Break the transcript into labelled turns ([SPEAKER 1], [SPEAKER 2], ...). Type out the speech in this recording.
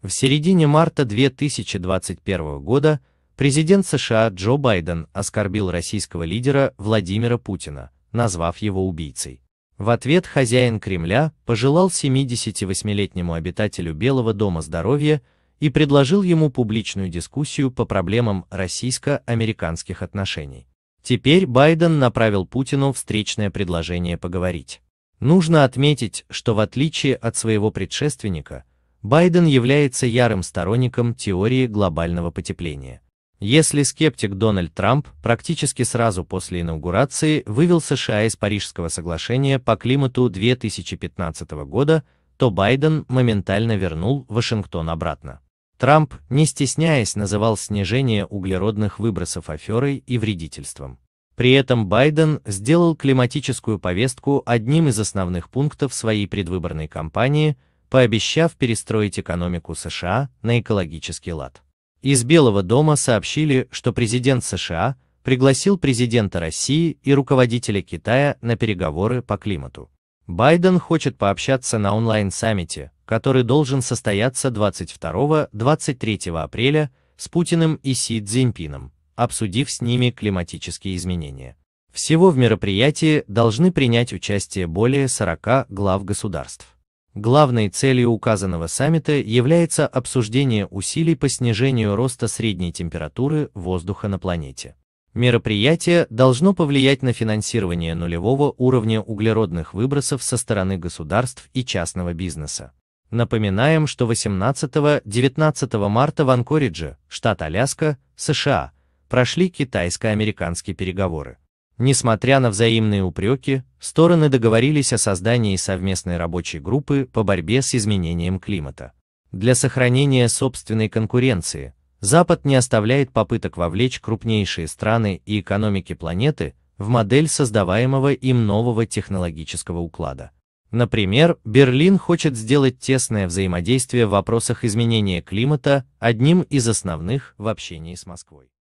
[SPEAKER 1] В середине марта 2021 года президент США Джо Байден оскорбил российского лидера Владимира Путина, назвав его убийцей. В ответ хозяин Кремля пожелал 78-летнему обитателю Белого дома здоровья и предложил ему публичную дискуссию по проблемам российско-американских отношений. Теперь Байден направил Путину встречное предложение поговорить. Нужно отметить, что в отличие от своего предшественника, Байден является ярым сторонником теории глобального потепления. Если скептик Дональд Трамп практически сразу после инаугурации вывел США из Парижского соглашения по климату 2015 года, то Байден моментально вернул Вашингтон обратно. Трамп, не стесняясь, называл снижение углеродных выбросов аферой и вредительством. При этом Байден сделал климатическую повестку одним из основных пунктов своей предвыборной кампании, пообещав перестроить экономику США на экологический лад. Из Белого дома сообщили, что президент США пригласил президента России и руководителя Китая на переговоры по климату. Байден хочет пообщаться на онлайн-саммите, который должен состояться 22-23 апреля с Путиным и Си Цзиньпином, обсудив с ними климатические изменения. Всего в мероприятии должны принять участие более 40 глав государств. Главной целью указанного саммита является обсуждение усилий по снижению роста средней температуры воздуха на планете. Мероприятие должно повлиять на финансирование нулевого уровня углеродных выбросов со стороны государств и частного бизнеса. Напоминаем, что 18-19 марта в Анкоридже, штат Аляска, США, прошли китайско-американские переговоры. Несмотря на взаимные упреки, стороны договорились о создании совместной рабочей группы по борьбе с изменением климата. Для сохранения собственной конкуренции Запад не оставляет попыток вовлечь крупнейшие страны и экономики планеты в модель создаваемого им нового технологического уклада. Например, Берлин хочет сделать тесное взаимодействие в вопросах изменения климата одним из основных в общении с Москвой.